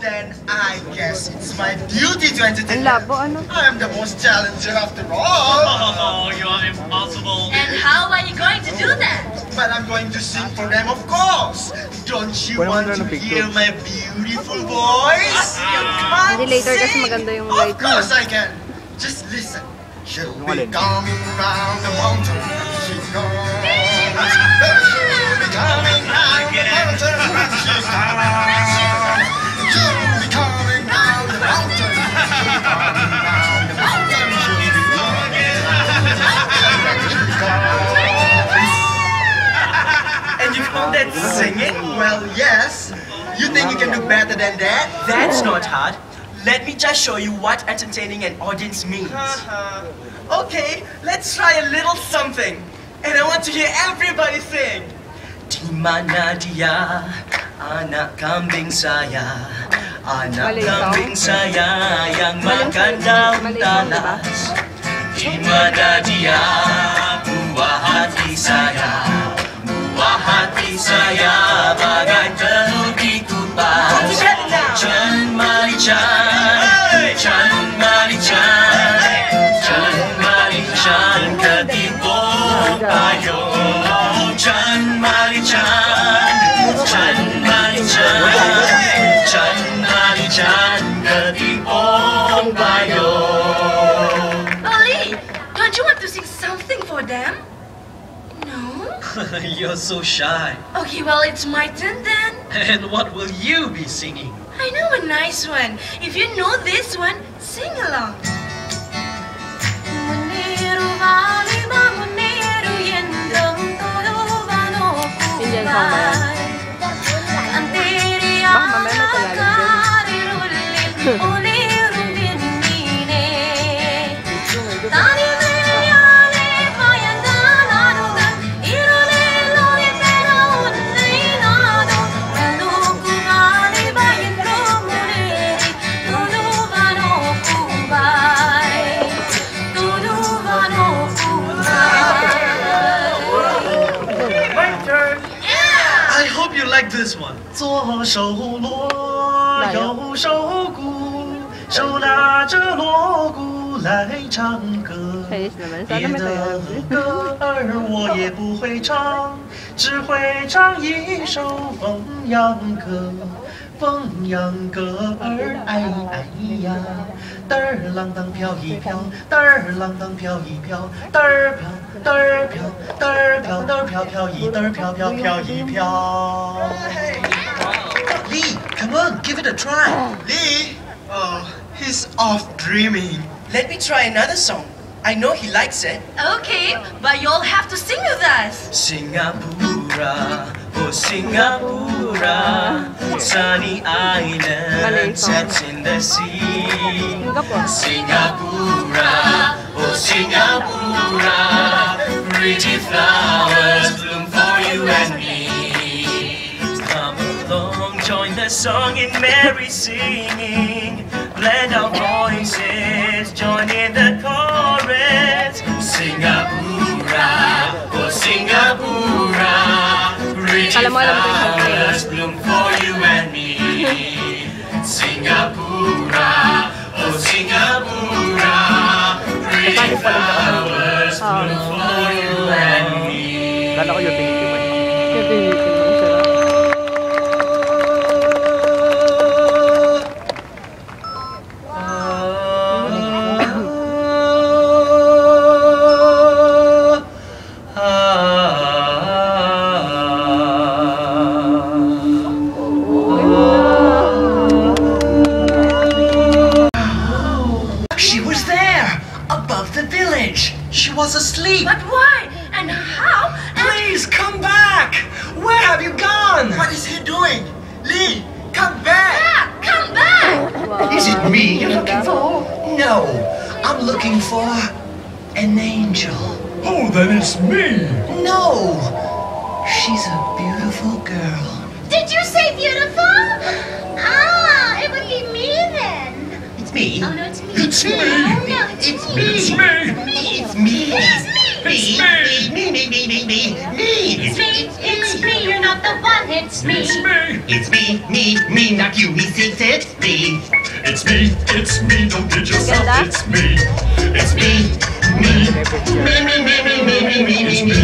Then I guess it's my duty to entertain Ang them. labo, ano? I'm the most challenger after all. Oh, you are impossible. And how are you going to do that? But I'm going to sing for them, of course. Don't you Pwede want to ng picture. hear my beautiful voice? You can't Hindi later kasi sing. maganda yung Of light mo. course I can. Just listen. She'll be alin? coming round the mountain. She's gone. She'll be coming round the mountain. She's gone. You singing? Well, yes. You think you can do better than that? That's not hard. Let me just show you what entertaining an audience means. Uh-huh. okay, let's try a little something. And I want to hear everybody sing. Di mana dia, anak kambing saya. Anak kambing saya yang makan daun talas. Di mana dia, buah hati saya. Buah hati saya bagai telur di kupas. Chan Mali Chan, Chan Mali Chan, Chan Mali Chan ketipu payo. Chan Mali Chan, Chan Mali Chan, Chan Mali Chan ketipu payo. Oli, don't you want to sing something for them? No? You're so shy. Okay, well, it's my turn then. And what will you be singing? I know a nice one. If you know this one, sing along. 手锣，右手鼓，手拿着锣鼓来唱歌。别的歌儿我也不会唱，只会唱一首凤阳歌。凤阳歌儿哎哎呀，嘚儿啷当飘一飘，嘚儿啷当飘一飘，嘚儿飘嘚儿飘，嘚儿飘嘚儿飘飘一嘚儿飘飘飘一飘。Lee, give it a try. Lee? Oh, he's off dreaming. Let me try another song. I know he likes it. Okay, but you'll have to sing with us. Singapura, oh Singapura, sunny island Malay song. sets in the sea. Singapore. Singapura, oh Singapura, pretty flowers bloom for you and me. The song in merry singing. Blend our voices, join in the chorus. Singapura, oh Singapura, pretty Alam mo, alam ko yung song na yun. flowers bloom for you and me. Singapura, oh Singapura, Paano flowers bloom for you and me. Kala ko yung tinitipan. Yung tinitin have you gone? What is he doing? Lee, come back! back! Come back! Is it me you're looking for? No, I'm looking for an angel. Oh, then it's me. No, she's a beautiful girl. Did you say beautiful? Ah, it would be me then. It's me. Oh no, it's me. It's me. Oh no, it's, It's me. me. It's me. It's me. Me. Me. Me. Me. Me. Me. Me. Me. It's me. It's me. You're not the the one, it's me. It's me, It's me, me, me, not you, me six, it's me. it's me, it's me, don't kid yourself, it's me. It's me, Me, me, me, me, me, me, me, me, me, it's me.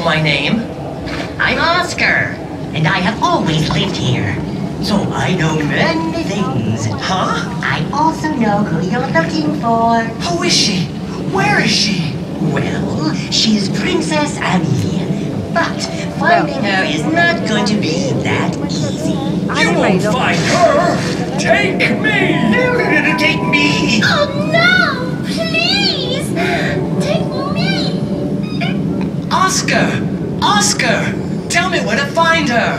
Know my name? I'm Oscar, and I have always lived here. So I know many things. Huh? I also know who you're looking for. Who is she? Where is she? Well, she's Princess Annie. But finding her is not going to be that easy. You won't find her. Take me. You're going to Take me. Oh no! Please! Take me! Oscar! Oscar! Tell me where to find her!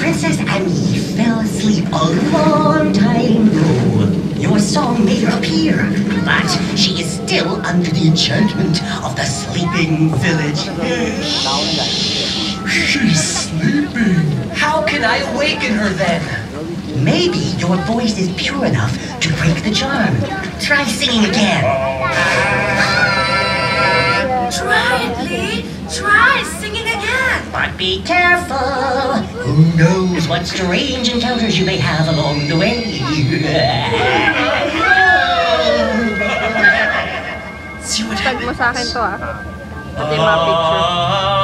Princess Annie fell asleep a long time ago. Your song made her appear, but she is still under the enchantment of the sleeping village. She's sleeping. How can I awaken her then? Maybe your voice is pure enough to break the charm. Try singing again. Try it! Try singing again! But be careful. Who knows what strange encounters you may have along the way. See what Tag mo happens. sa akin to ah. Pati mga picture.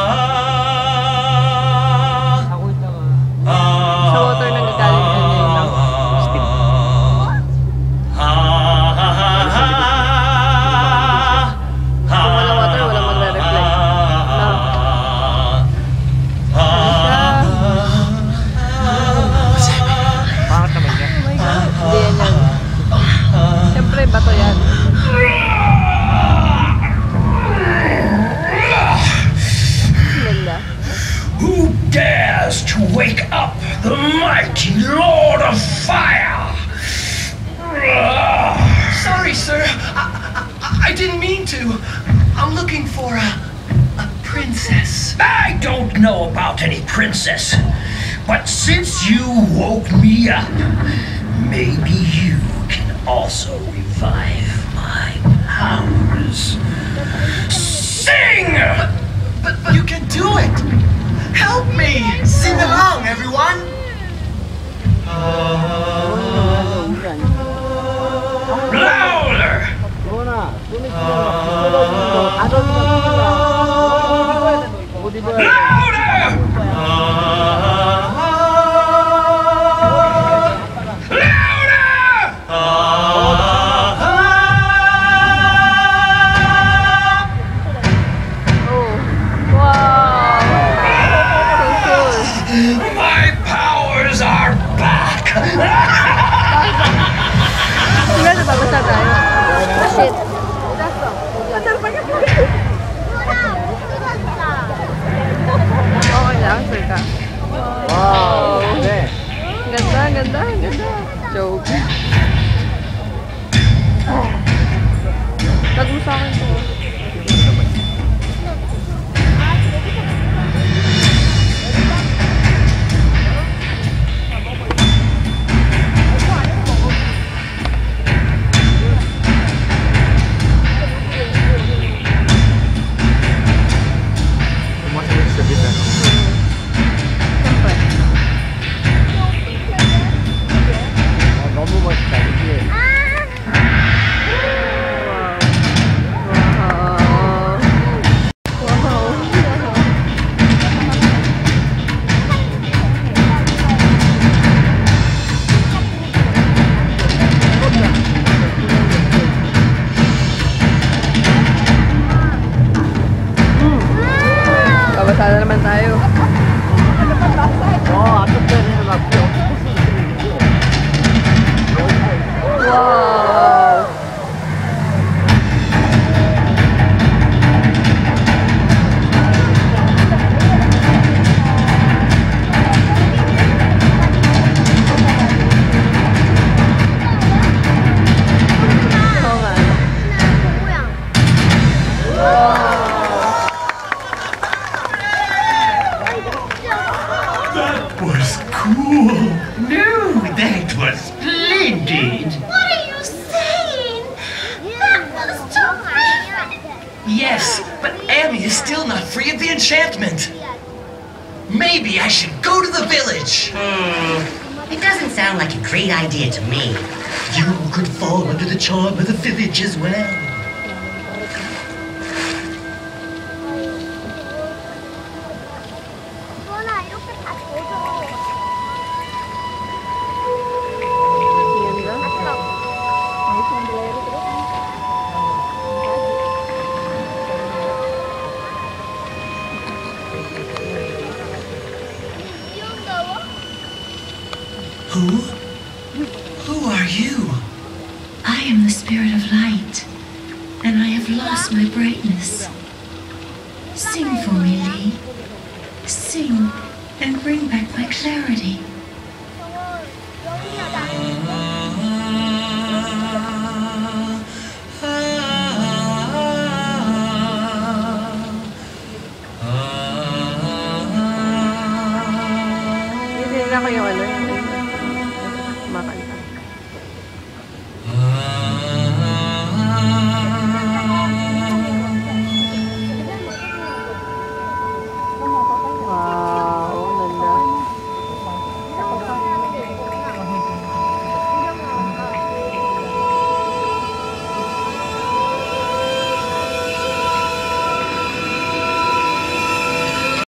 Who dares to wake up the mighty Lord of Fire? Sorry, sir. I, I, I didn't mean to. I'm looking for a, a princess. I don't know about any princess, but since you woke me up, maybe you can also revive Help me. Sing along, everyone. Louder! Louder! 와. Maybe I should go to the village. Hmm. It doesn't sound like a great idea to me. You could fall under the charm of the village as well. And bring back my clarity.